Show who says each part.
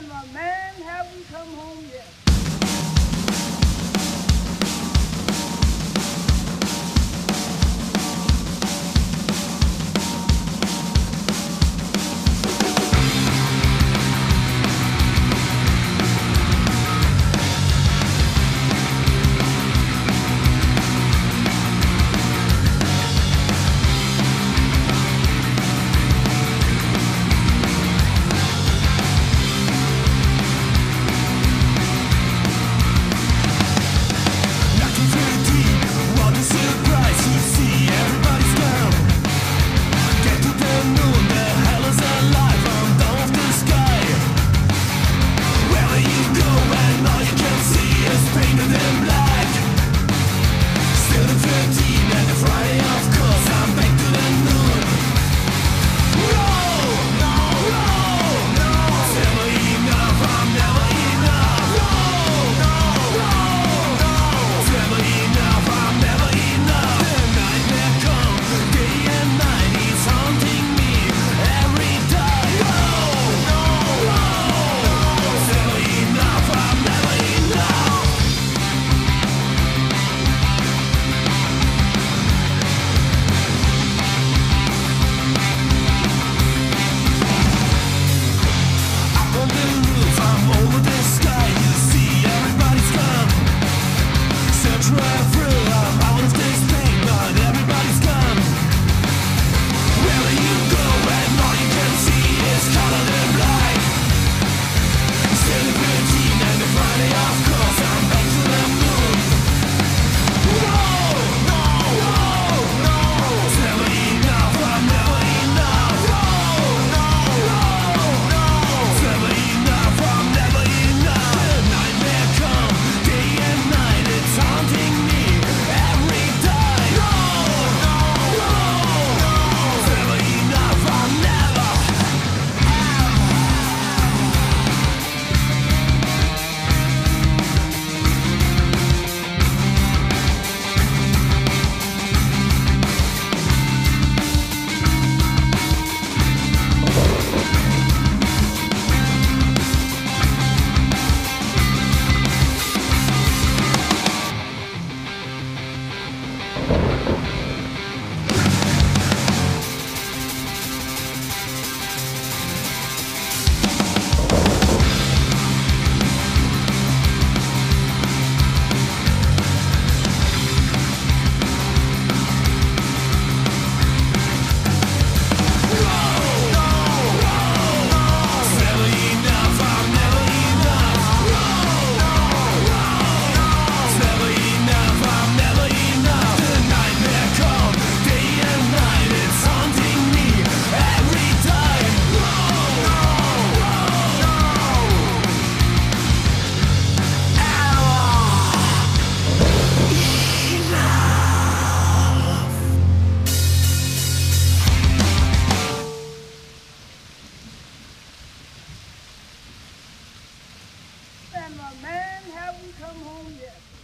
Speaker 1: and a man having come home Oh, yeah.